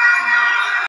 Yeah.